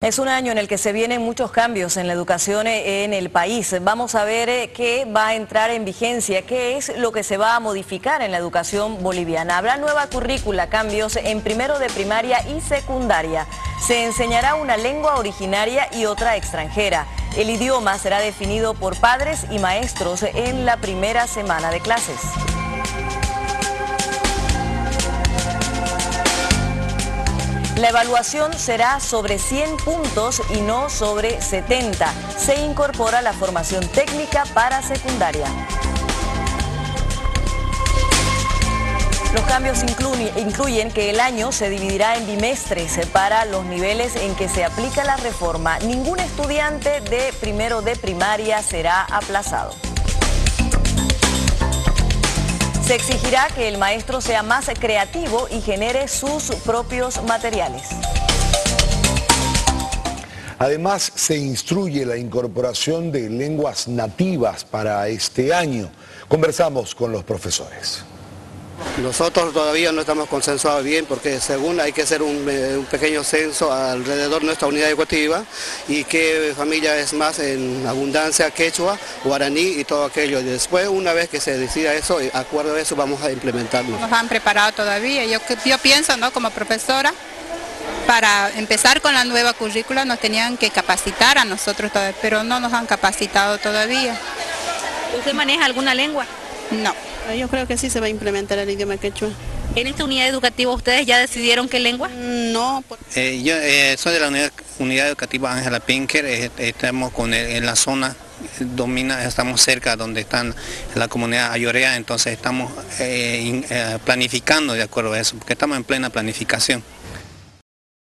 Es un año en el que se vienen muchos cambios en la educación en el país. Vamos a ver eh, qué va a entrar en vigencia, qué es lo que se va a modificar en la educación boliviana. Habrá nueva currícula, cambios en primero de primaria y secundaria. Se enseñará una lengua originaria y otra extranjera. El idioma será definido por padres y maestros en la primera semana de clases. La evaluación será sobre 100 puntos y no sobre 70. Se incorpora la formación técnica para secundaria. Los cambios incluyen que el año se dividirá en bimestres para los niveles en que se aplica la reforma. Ningún estudiante de primero de primaria será aplazado. Se exigirá que el maestro sea más creativo y genere sus propios materiales. Además, se instruye la incorporación de lenguas nativas para este año. Conversamos con los profesores. Nosotros todavía no estamos consensuados bien porque según hay que hacer un, eh, pequeño censo alrededor de nuestra unidad educativa y qué familia es más en abundancia quechua, guaraní y todo aquello. después, una vez que se decida eso, eh, acuerdo a eso, vamos a implementarlo. Nos han preparado todavía. Yo, yo pienso, ¿no? como profesora, para empezar con la nueva currícula nos tenían que capacitar a nosotros todavía, pero no nos han capacitado todavía. ¿Usted maneja alguna lengua? No. Yo creo que sí se va a implementar el idioma quechua. ¿En esta unidad educativa ustedes ya decidieron qué lengua? Mm, no. Eh, yo eh, soy de la unidad, educativa Ángela Pinker, eh, estamos con en la zona domina, estamos cerca donde están la comunidad ayorea, entonces estamos planificando de acuerdo a eso, porque estamos en plena planificación.